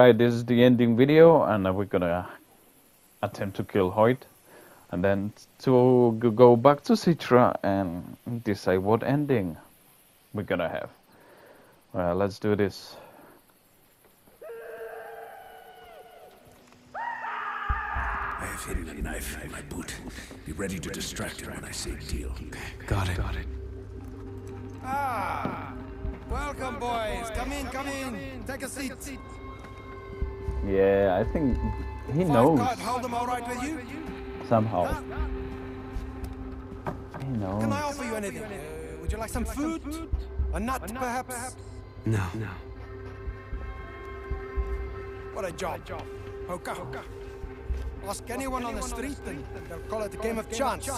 Alright, this is the ending video, and we're gonna attempt to kill Hoyt, and then to go back to Citra and decide what ending we're gonna have. Well, let's do this. I have hidden a knife in my boot. Be ready to distract him when I say deal. Got it. Got it. Ah! Welcome, boys. Come in, come in. Take a seat. Yeah, I think he Five knows card, hold them all right with you? somehow. Huh? He Can I knows. offer you anything? Uh, would you like some food? A nut, perhaps? No. No. What a job. Poker. Ask anyone on the street and they'll call it a game of chance.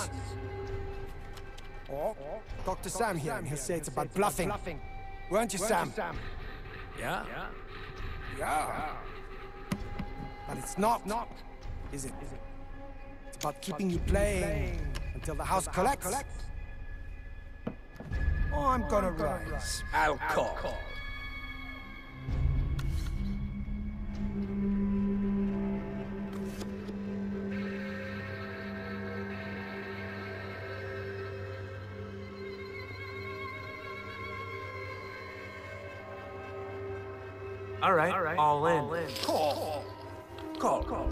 Or talk to Sam here and he'll say it's about bluffing. Weren't you, Sam? Yeah? Yeah. But it's not, not, is it? Is it? It's about keeping you playing until the house collects. Oh, I'm gonna rise. I'll call. All right. All right. All in. Call. Call. Call.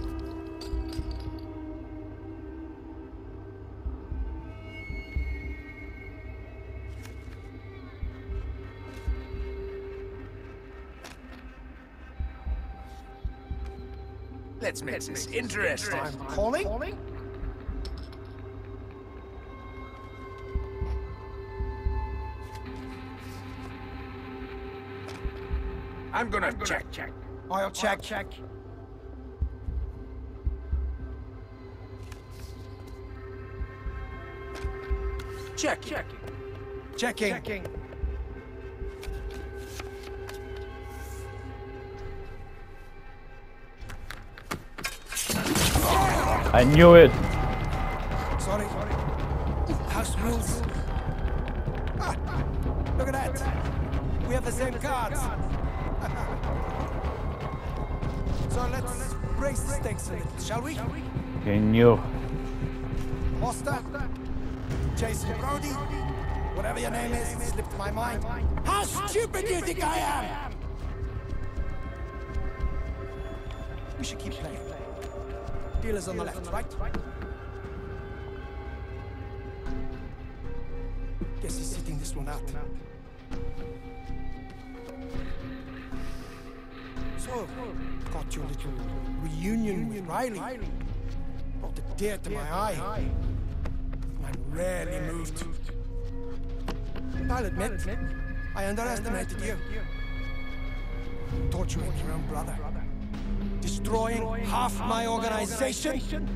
Let's make this interesting. I'm calling? I'm gonna check. check. I'll check. Check. Check. Check. Checking. Checking. Checking. I knew it. Sorry. House rules. Ah, look at that. We have the same cards. so let's raise the stakes a little, shall we? He knew. Foster, Jason Brody, whatever your name is, slipped my mind. How stupid do you think I am? We should keep playing. Dealer's on the left, right? Guess he's sitting this one out. So, got your little reunion with Riley. Brought a tear to my eye. Rarely moved. I'll admit, I underestimated you. Torturing your own brother. Destroying half my organization.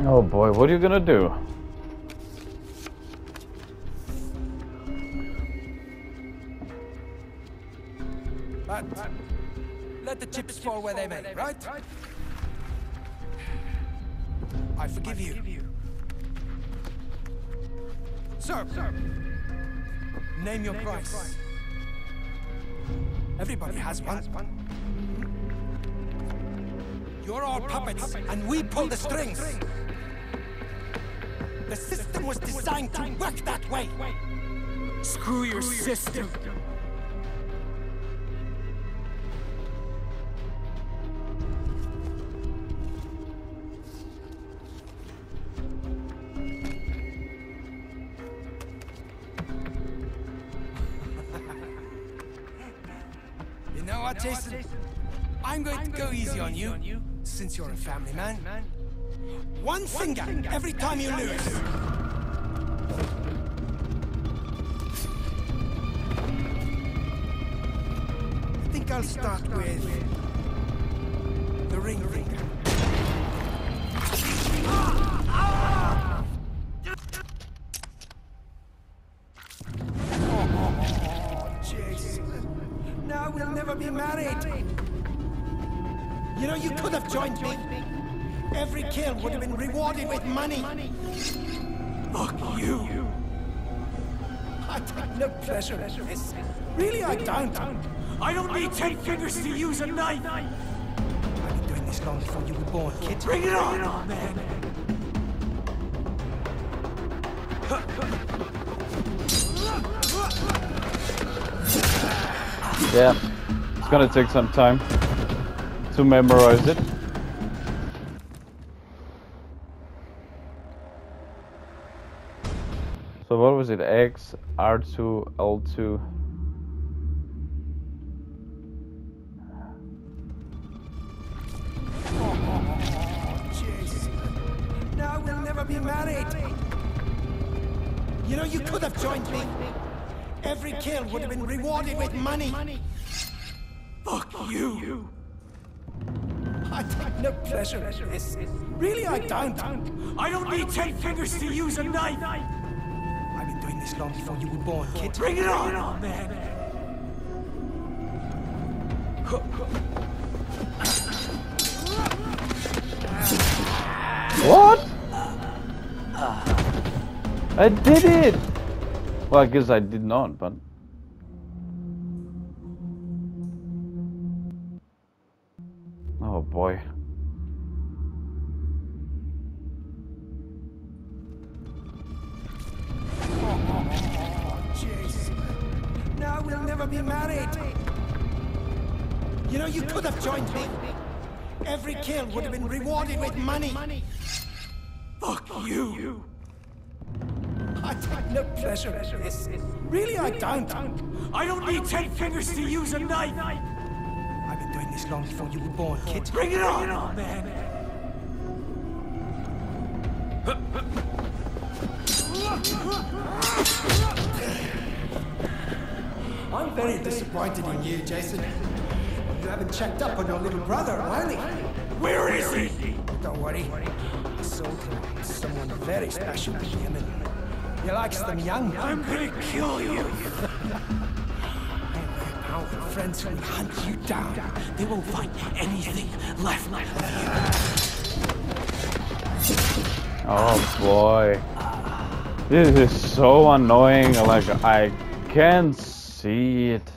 Oh boy, what are you gonna do? Where they may, right? I forgive you. Sir, name your price. Everybody has one. You're all puppets, and we pull the strings. The system was designed to work that way. Screw your system. What, Jason? I'm going to go easy on you, since you're a family man. man. One finger every time you lose. I think I'll start with pleasure in this. Really, I don't. I don't need ten fingers to use a knife. I've been doing this long before you were born, kid. Bring it on, man. Yeah, it's gonna take some time to memorize it. So what was it? X, R2, L2. Jeez. Now we'll never be married. You know, you could have joined me. Every kill would have been rewarded with money. Fuck you. I take no pleasure in this. Really, I don't. I don't need ten fingers to use a knife. I've been doing this long before you were born, kid. Bring it on, man. What? I did it! Well, I guess I did not, but... Oh boy. Married. You know, you could have joined me. Every kill would have been rewarded with money. Fuck you. I take no pleasure in this. Really, I don't. I don't need ten fingers to use a knife. I've been doing this long before you were born, kid. Bring it on, man. I'm very disappointed in you, Jason. You haven't checked up on your little brother, Riley. Where is he? Don't worry. I sold him to someone very special in Yemen. He likes them young. I'm gonna kill you. I have very powerful friends who will hunt you down. They won't find anything left of Oh boy. This is so annoying, like I can't see it.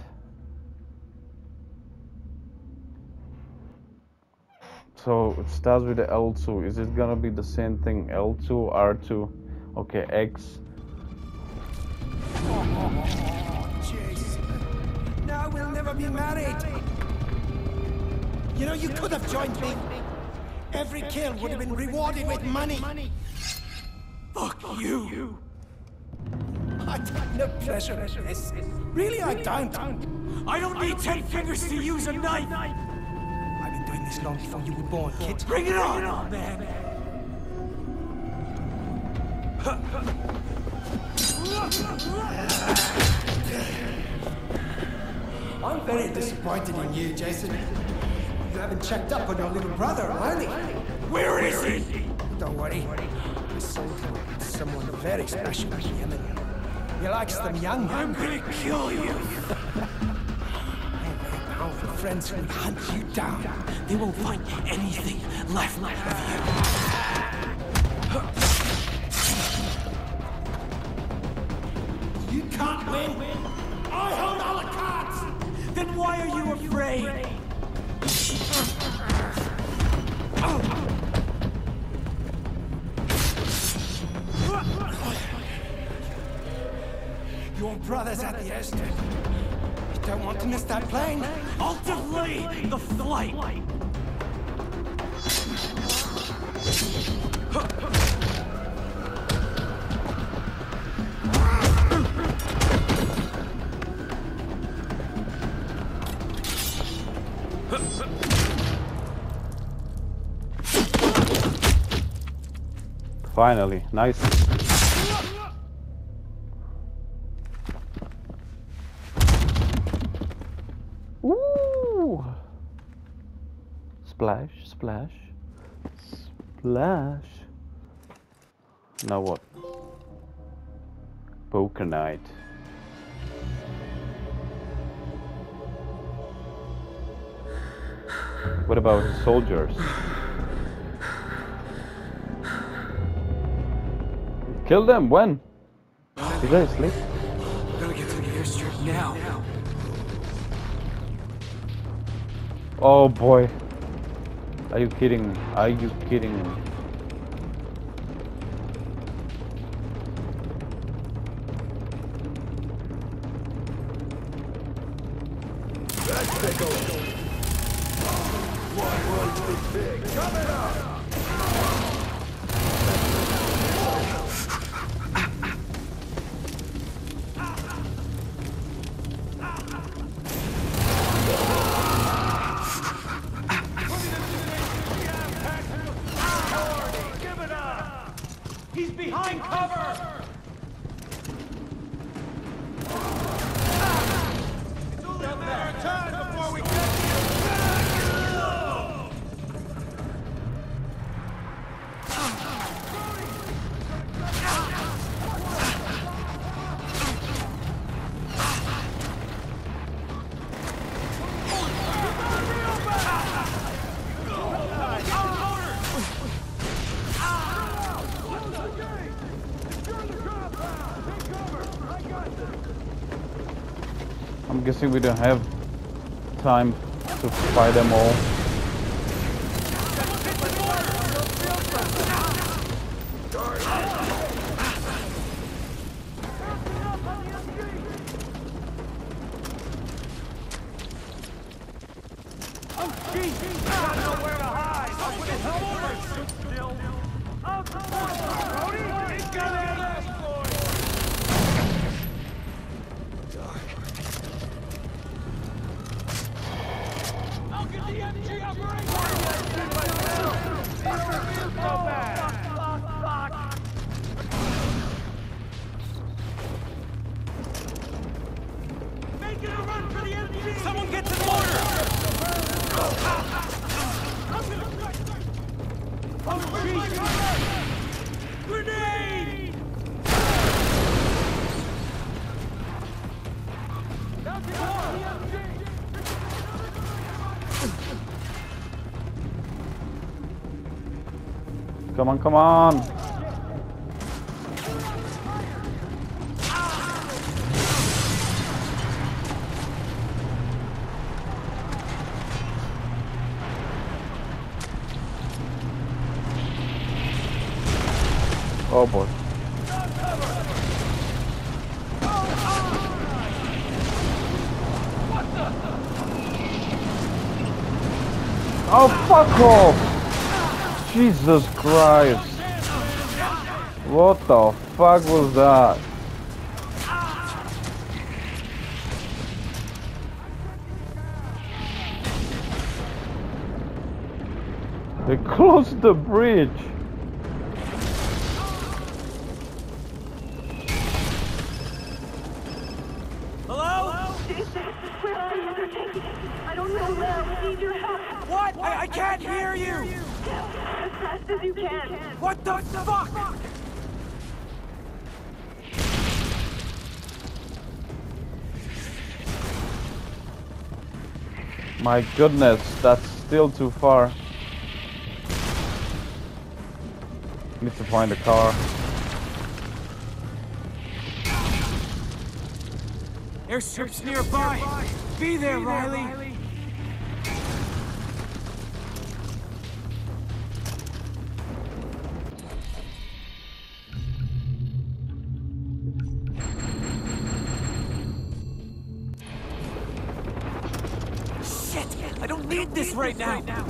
So it starts with the L2. Is it gonna be the same thing? L2, R2, okay, X. Jeez. Now we'll never be married. You know, you could have joined me. Every kill would have been rewarded with money. Fuck you. I take no pleasure in this. Really, I don't. I don't need ten fingers to use a knife. I've been doing this long before you were born, kid. Bring it on, man. I'm very disappointed in you, Jason. You haven't checked up on your little brother, Riley. Where is he? Don't worry. I sold him to someone very special in Yemen. He likes them young. I'm gonna kill you. I have powerful friends will hunt you down. They won't find anything left of You You can't win. I hold all the cards. Then why are you afraid? Oh. Brother's at the airstrip. You don't want to miss that plane. I'll delay the flight. Finally, nice. Flash. Now what? Poker night. What about soldiers? Kill them, when? Is I asleep? Gotta get to the airstrip now. now. Oh boy. Are you kidding? me? Are you kidding me? Guessing we don't have time to fight them all. Come on, come on! Oh boy. Oh fuck off! Christ! What the fuck was that? They closed the bridge! My goodness, that's still too far. Need to find a car. Airstrip's nearby. Be there, Riley. Shit! Now.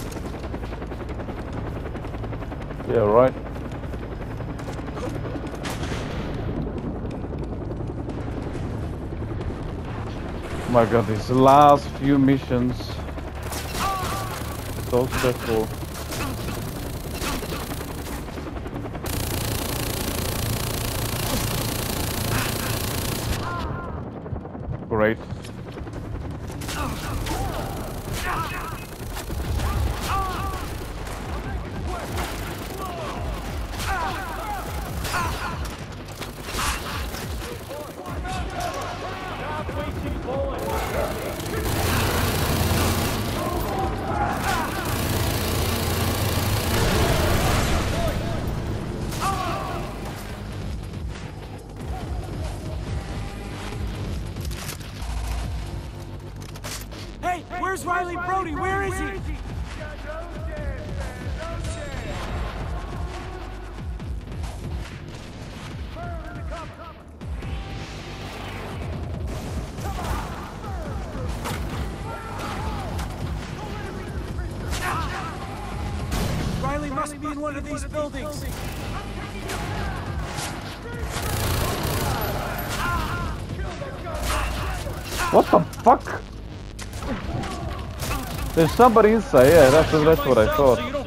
Yeah, right. Oh my god, these last few missions. So stressful. One of these buildings. What the fuck? There's somebody inside. Yeah, that's that's what I thought.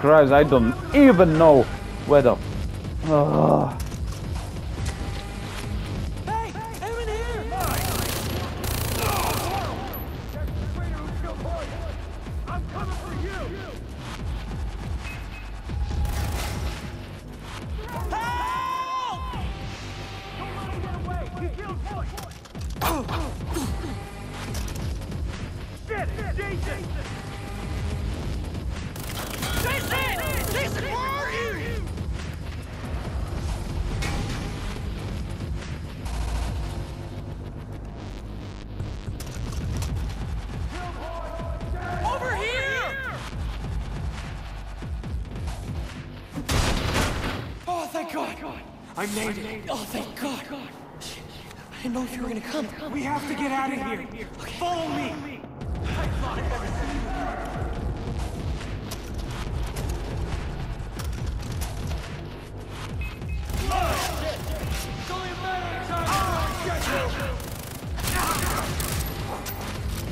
Christ! I don't even know where the. Ugh. You were gonna come. We have to get out of here. Follow me.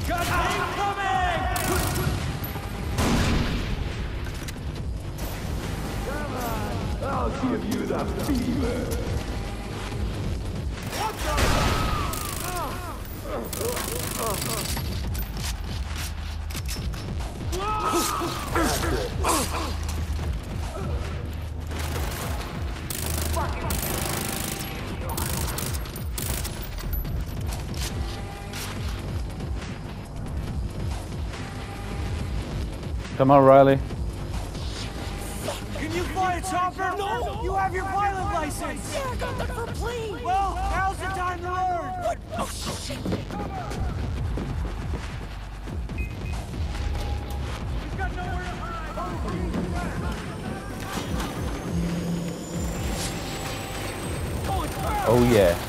Got coming! Come on, Riley. Can you fly a chopper? No! You have your pilot license! Yeah, I got that for a plane! Well, now's the time to learn! What? Oh, shit! He's got nowhere to hide! Oh, oh yeah.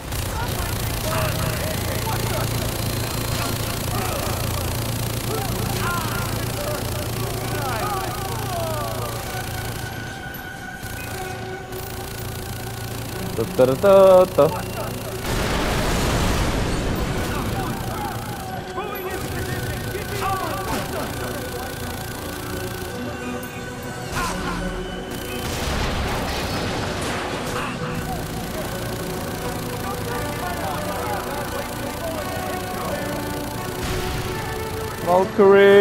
Da, da, da, da. Valkyrie!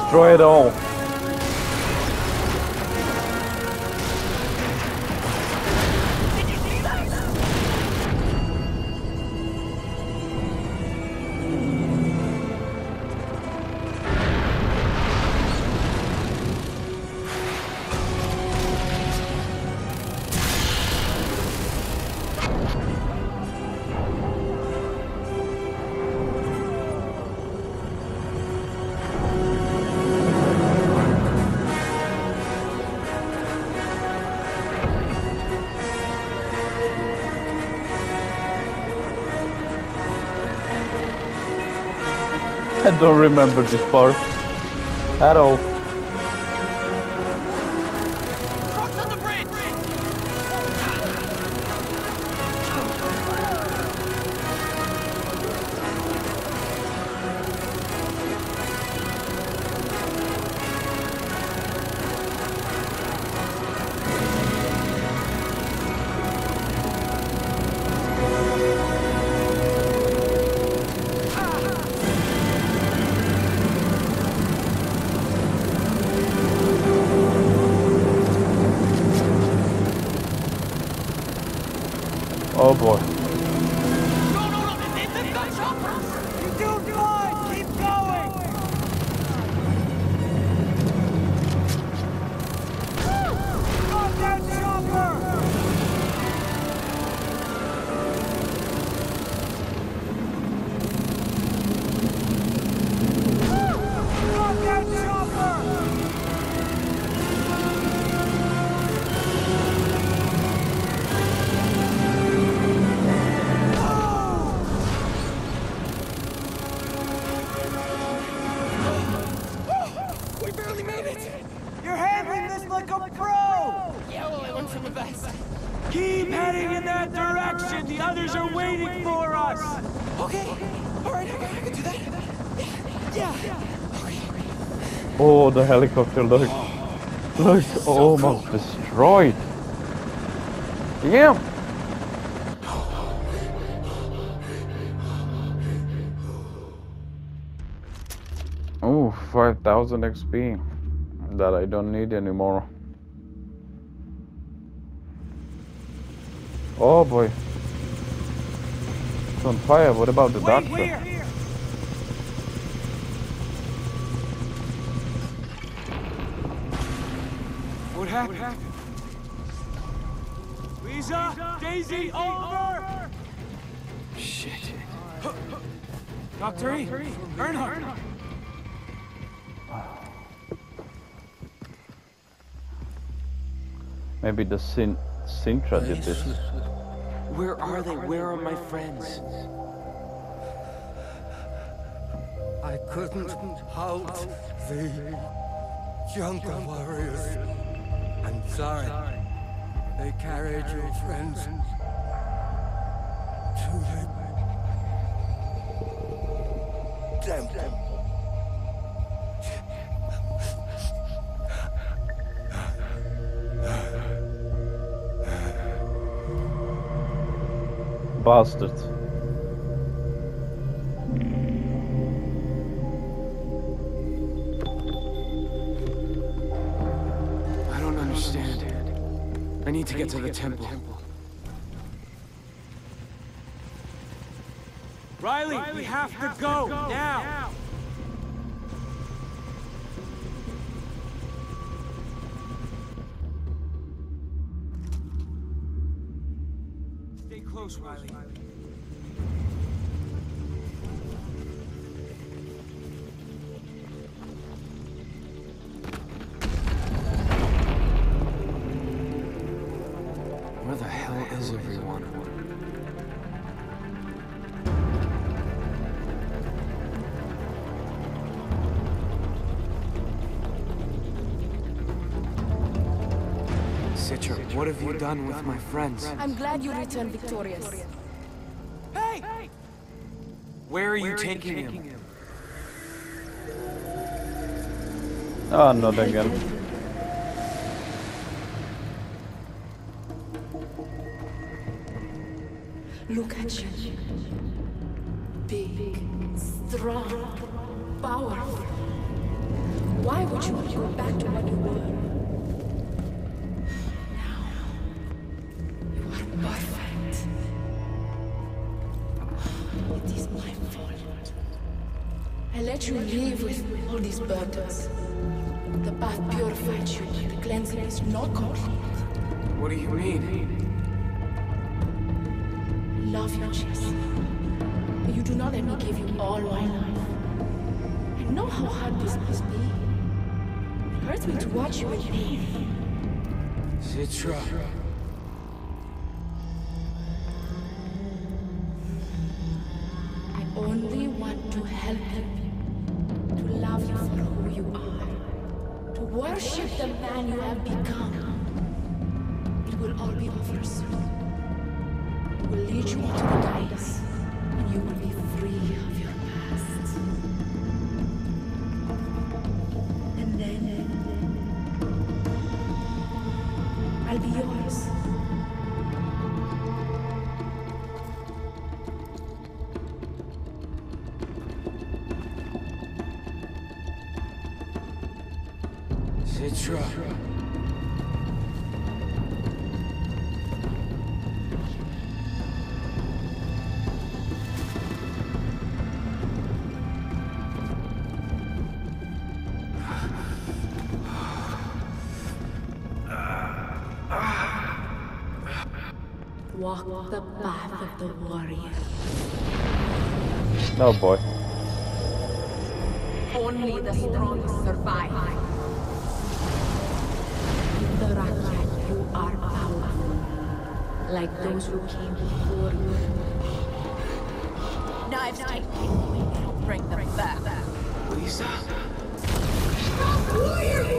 Destroy it all. I don't remember this part at all. The helicopter look. Looks almost destroyed. Yeah. Oh, 5000 XP. That I don't need anymore. Oh boy. It's on fire. What about the Wait, doctor? Where? What happened? Liza? Daisy? Over! Shit. Dr. E? Earnhardt? Maybe the Sin Citra did this. Where are they? Where are my friends? I couldn't halt the Junker warriors. I'm sorry. They carried your friends to the temple. Bastard. Need to get to the temple. Riley, we have to go, now! Stay close, Riley. What have you done with my friends? I'm glad you returned victorious. Hey! Where are you taking him? Oh, not again. Look at you. Big, strong, powerful. Why would you want to go back to what you were? Let you live with all these burdens. The bath purified you, but the cleansing is not complete. What do you mean? love you, Jesse. But you do not let me give you all my life. I know how hard this must be. It hurts me to watch you in pain. Citra. I'll be yours. Oh boy. Only the strongest survive. In the Rakyat, you are powerful. Like those who came before you. Knives take people, bring them back. Liza? Powerful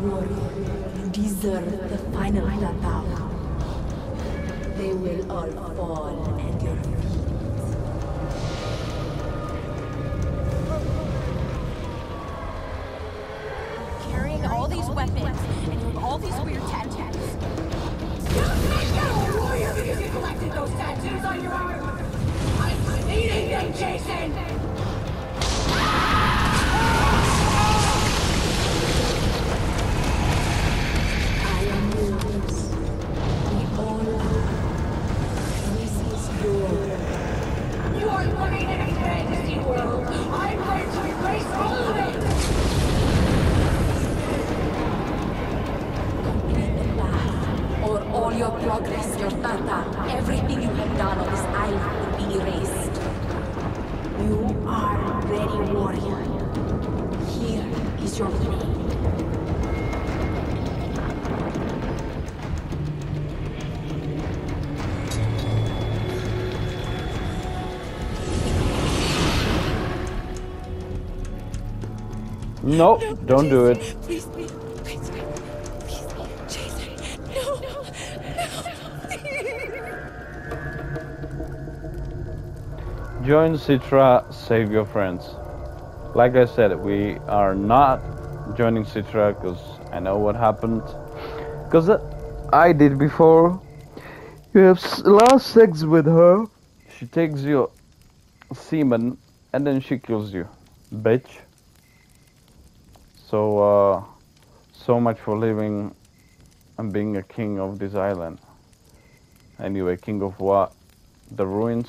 warrior, you deserve the final power. They will all fall at your feet. Carrying all these weapons and you have all these weird tattoos. on your arm I No, don't do it. Please, please, please, please, Jason, no, no, Join Citra, save your friends. Like I said, we are not joining Citra because I know what happened. Because uh, I did before. You have last sex with her. She takes your semen and then she kills you. Bitch. So, uh, so much for living and being a king of this island. Anyway, king of what? The ruins?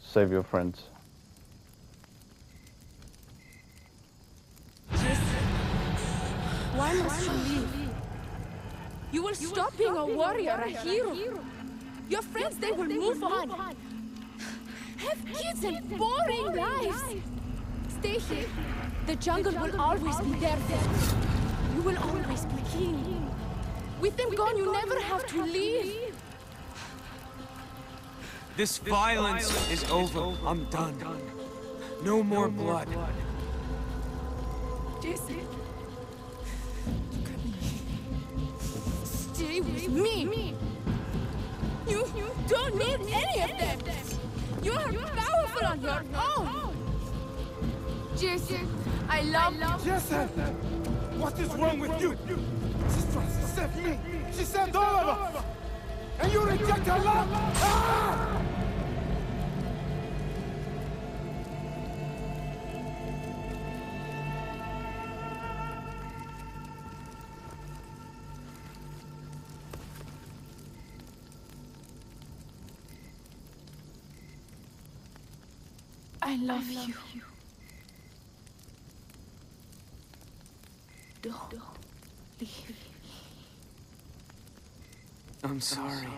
Save your friends. Why must you leave? You will stop being a warrior, a hero. Your friends, they will move on. Have kids and boring lives. Stay here. The jungle will always be there for you. Will always be king. With them gone, you never have to leave. This violence is over. I'm done. No more blood. Jason. Stay with me. You, you don't need any of them. You are powerful on your own. Jason, I love you. Jason! What is wrong with you? Sister, she save me! She saved all of us! And you reject her love? Ah! I love, you. Don't leave. I'm sorry.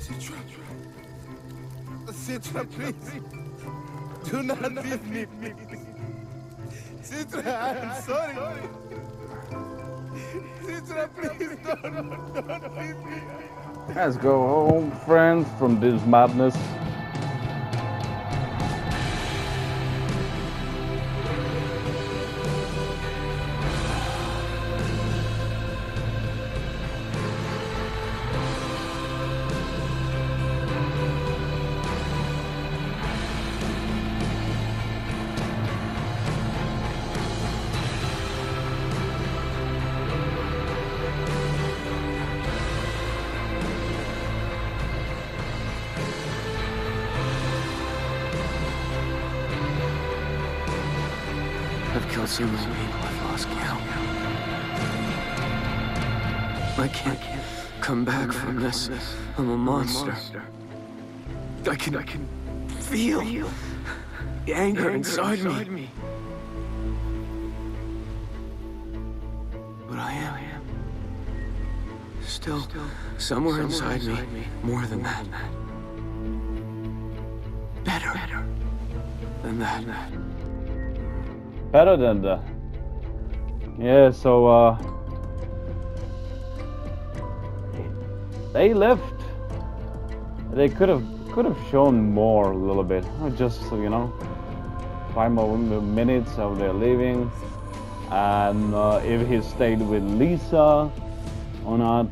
Citra. Citra, please. Do not leave me. Citra, I'm sorry. Citra, please don't, don't leave me. Let's go home, friends, from this madness. Killed so many people, I've lost count. I can't come back from this. I'm a monster. I can, I can feel the anger inside me. me. But I am still somewhere inside me, me, more than that. Better than that. Better than that. Yeah, so uh they left. They could have could have shown more a little bit. Just you know, five more minutes of their leaving, and uh, if he stayed with Liza or not,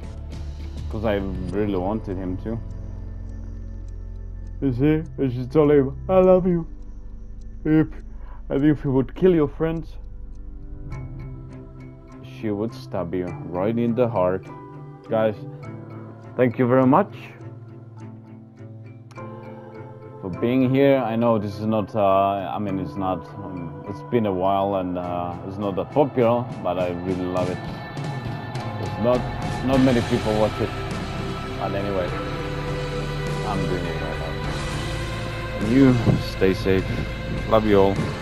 because I really wanted him to. You see, and she told him, "I love you." And if you would kill your friends, she would stab you right in the heart. Guys, thank you very much for being here. I know this is not, uh, I mean, it's not, um, it's been a while and uh, it's not that popular, but I really love it. It's not, not many people watch it. But anyway, I'm doing it right now. And you stay safe. Love you all